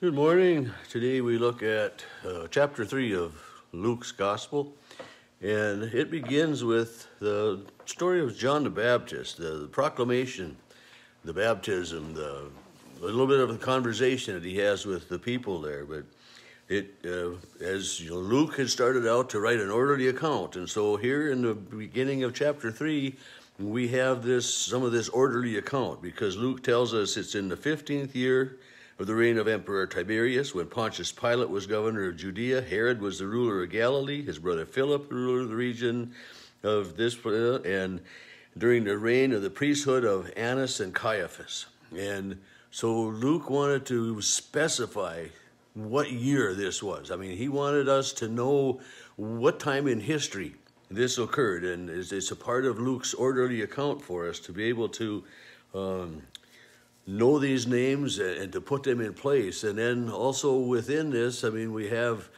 Good morning. Today we look at uh, chapter 3 of Luke's Gospel, and it begins with the story of John the Baptist, the, the proclamation, the baptism, the, a little bit of the conversation that he has with the people there. But it, uh, as you know, Luke had started out to write an orderly account, and so here in the beginning of chapter 3, we have this some of this orderly account because Luke tells us it's in the 15th year of the reign of Emperor Tiberius, when Pontius Pilate was governor of Judea, Herod was the ruler of Galilee, his brother Philip, the ruler of the region of this, and during the reign of the priesthood of Annas and Caiaphas. And so Luke wanted to specify what year this was. I mean, he wanted us to know what time in history this occurred, and it's a part of Luke's orderly account for us to be able to um, know these names and to put them in place. And then also within this, I mean, we have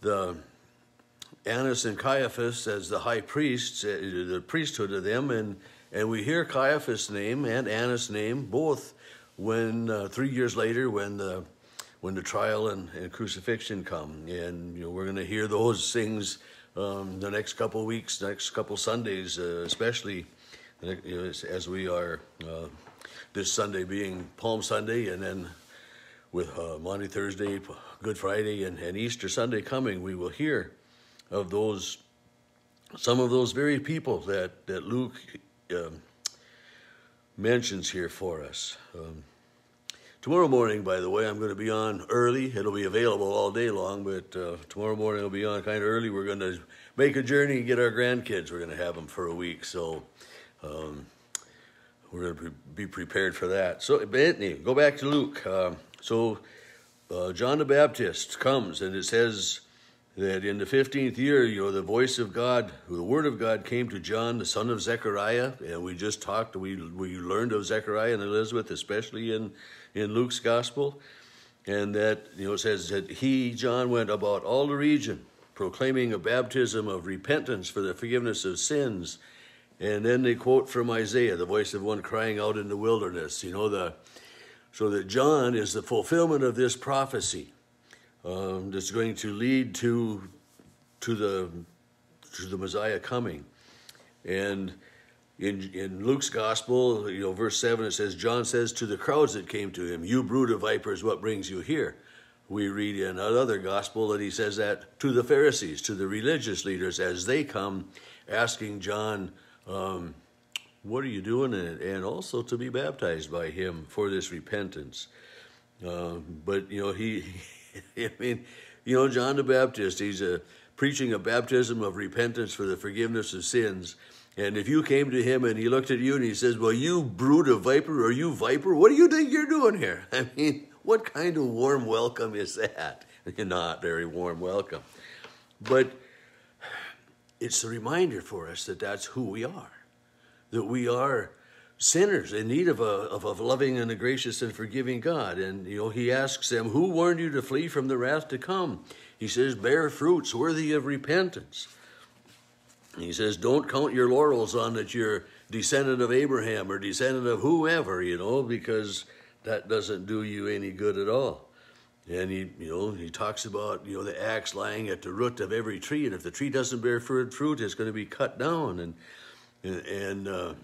the Annas and Caiaphas as the high priests, uh, the priesthood of them, and and we hear Caiaphas' name and Annas' name both when uh, three years later when the when the trial and, and crucifixion come, and you know we're going to hear those things um, the next couple weeks, next couple Sundays, uh, especially you know, as, as, we are uh, this Sunday being Palm Sunday, and then with uh, Maundy Thursday, Good Friday, and, and Easter Sunday coming, we will hear of those, some of those very people that, that Luke um, mentions here for us. Um, tomorrow morning, by the way, I'm going to be on early. It'll be available all day long, but uh, tomorrow morning I'll be on kind of early. We're going to make a journey and get our grandkids. We're going to have them for a week, so um, we're going to be prepared for that. So, Anthony, go back to Luke. Uh, so, uh, John the Baptist comes, and it says that in the 15th year, you know, the voice of God, the word of God came to John, the son of Zechariah, and we just talked, we, we learned of Zechariah and Elizabeth, especially in, in Luke's gospel. And that, you know, it says that he, John, went about all the region, proclaiming a baptism of repentance for the forgiveness of sins and then they quote from Isaiah, the voice of one crying out in the wilderness. You know, the so that John is the fulfillment of this prophecy um, that's going to lead to to the to the Messiah coming. And in in Luke's gospel, you know, verse seven, it says, John says to the crowds that came to him, "You brood of vipers, what brings you here?" We read in another gospel that he says that to the Pharisees, to the religious leaders, as they come asking John um, what are you doing? And, and also to be baptized by him for this repentance. Uh, but, you know, he, I mean, you know, John the Baptist, he's a, preaching a baptism of repentance for the forgiveness of sins. And if you came to him and he looked at you and he says, Well, you brood of viper, or you viper, what do you think you're doing here? I mean, what kind of warm welcome is that? Not very warm welcome. But it's a reminder for us that that's who we are, that we are sinners in need of a, of a loving and a gracious and forgiving God. And, you know, he asks them, Who warned you to flee from the wrath to come? He says, Bear fruits worthy of repentance. he says, Don't count your laurels on that you're descendant of Abraham or descendant of whoever, you know, because that doesn't do you any good at all. And he, you know, he talks about, you know, the axe lying at the root of every tree, and if the tree doesn't bear fruit, it's going to be cut down. And and uh,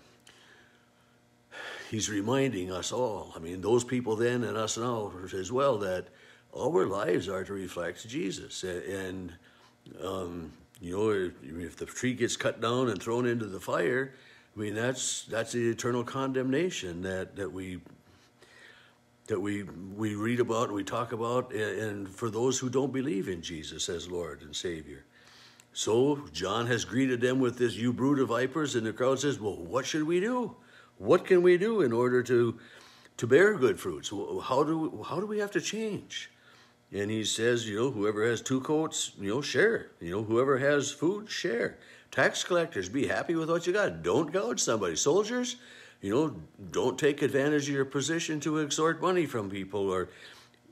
he's reminding us all. I mean, those people then and us now as well that all our lives are to reflect Jesus. And um, you know, if the tree gets cut down and thrown into the fire, I mean, that's that's the eternal condemnation that that we that we we read about and we talk about and for those who don't believe in Jesus as Lord and Savior. So John has greeted them with this you brood of vipers and the crowd says, "Well, what should we do? What can we do in order to to bear good fruits? How do how do we have to change?" And he says, you know, whoever has two coats, you know, share. You know, whoever has food, share. Tax collectors, be happy with what you got. Don't gouge somebody. Soldiers, you know, don't take advantage of your position to extort money from people or,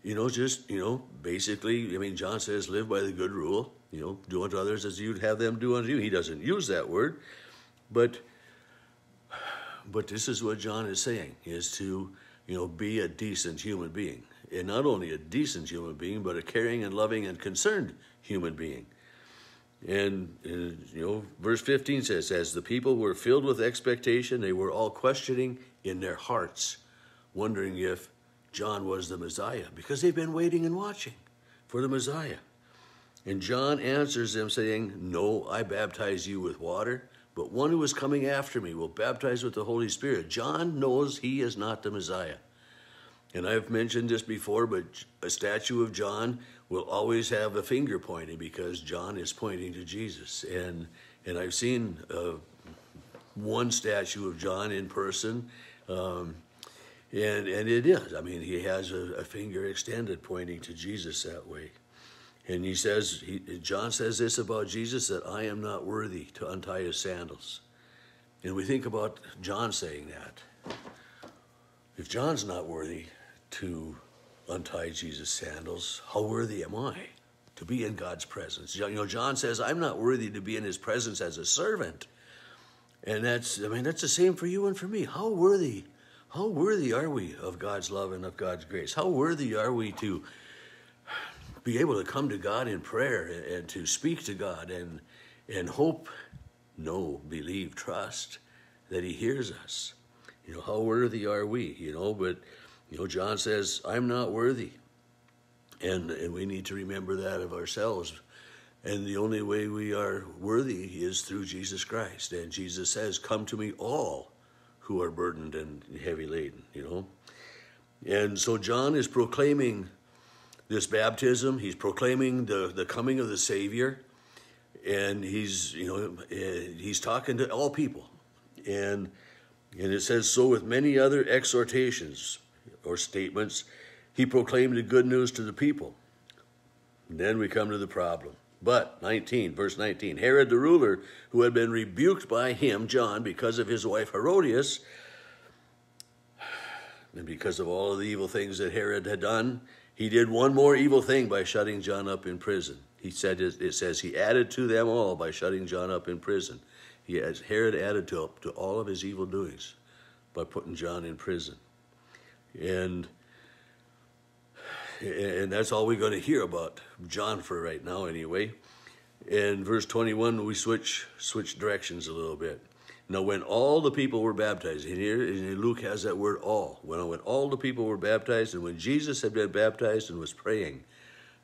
you know, just, you know, basically, I mean, John says, live by the good rule, you know, do unto others as you'd have them do unto you. He doesn't use that word, but, but this is what John is saying, is to, you know, be a decent human being. and not only a decent human being, but a caring and loving and concerned human being. And, and, you know, verse 15 says, As the people were filled with expectation, they were all questioning in their hearts, wondering if John was the Messiah, because they've been waiting and watching for the Messiah. And John answers them, saying, No, I baptize you with water, but one who is coming after me will baptize with the Holy Spirit. John knows he is not the Messiah. And I've mentioned this before, but a statue of John will always have a finger pointing because John is pointing to Jesus. And and I've seen uh, one statue of John in person, um, and and it is. I mean, he has a, a, finger extended pointing to Jesus that way. And he says, he, John says this about Jesus that I am not worthy to untie his sandals. And we think about John saying that. If John's not worthy to untie Jesus' sandals. How worthy am I to be in God's presence? You know, John says, I'm not worthy to be in his presence as a servant. And that's, I mean, that's the same for you and for me. How worthy, how worthy are we of God's love and of God's grace? How worthy are we to be able to come to God in prayer and to speak to God and, and hope, know, believe, trust that he hears us? You know, how worthy are we? You know, but you know, John says, I'm not worthy. And, and we need to remember that of ourselves. And the only way we are worthy is through Jesus Christ. And Jesus says, Come to me, all who are burdened and heavy laden, you know. And so John is proclaiming this baptism, he's proclaiming the, the coming of the Savior. And he's, you know, he's talking to all people. And, and it says, So with many other exhortations, or statements, he proclaimed the good news to the people. Then we come to the problem. But, 19, verse 19, Herod the ruler, who had been rebuked by him, John, because of his wife Herodias, and because of all of the evil things that Herod had done, he did one more evil thing by shutting John up in prison. He said, it says, he added to them all by shutting John up in prison. He has, Herod added to, to all of his evil doings by putting John in prison and and that's all we're going to hear about John for right now, anyway. In verse 21, we switch switch directions a little bit. Now, when all the people were baptized, and here and Luke has that word all. When, when all the people were baptized, and when Jesus had been baptized and was praying,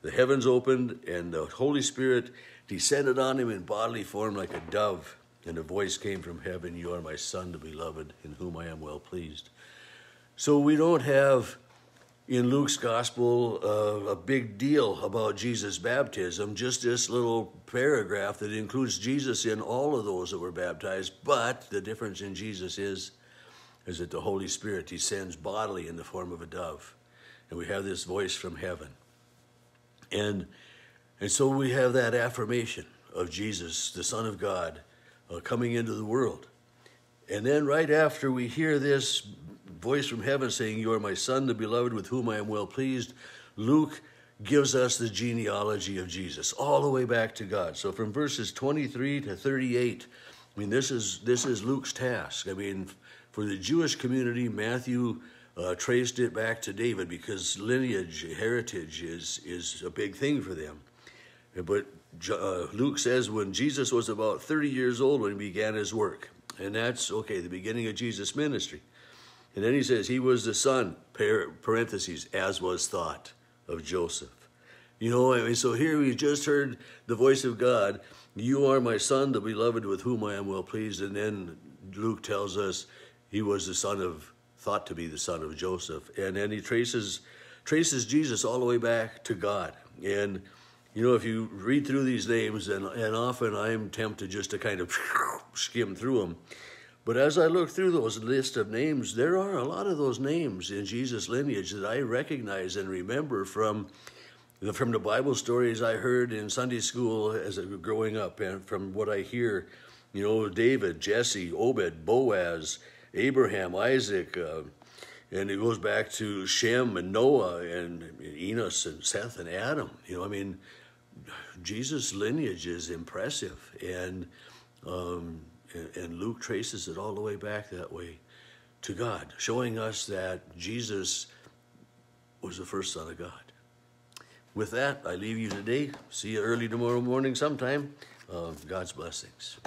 the heavens opened, and the Holy Spirit descended on him in bodily form like a dove. And a voice came from heaven You are my Son, the beloved, in whom I am well pleased. So we don't have in Luke's gospel uh, a big deal about Jesus' baptism, just this little paragraph that includes Jesus in all of those that were baptized. But the difference in Jesus is, is that the Holy Spirit descends bodily in the form of a dove. And we have this voice from heaven. And, and so we have that affirmation of Jesus, the Son of God, uh, coming into the world. And then right after we hear this voice from heaven saying, You are my son, the beloved, with whom I am well pleased. Luke gives us the genealogy of Jesus all the way back to God. So from verses 23 to 38, I mean, this is, this is Luke's task. I mean, for the Jewish community, Matthew uh, traced it back to David because lineage, heritage is, is a big thing for them. But uh, Luke says when Jesus was about 30 years old when he began his work. And that's, okay, the beginning of Jesus' ministry. And then he says, He was the son, parentheses, as was thought of Joseph. You know, I mean, so here we just heard the voice of God. You are my son, the beloved, with whom I am well pleased. And then Luke tells us he was the son of, thought to be the son of Joseph. And then he traces traces Jesus all the way back to God. And you know, if you read through these names, and, and often I'm tempted just to kind of skim through them, but as I look through those list of names, there are a lot of those names in Jesus' lineage that I recognize and remember from the, from the Bible stories I heard in Sunday school as I was growing up, and from what I hear, you know, David, Jesse, Obed, Boaz, Abraham, Isaac, uh, and it goes back to Shem and Noah and Enos and Seth and Adam. You know, I mean, Jesus' lineage is impressive, and um, and Luke traces it all the way back that way to God, showing us that Jesus was the first Son of God. With that, I leave you today. See you early tomorrow morning sometime. Uh, God's blessings.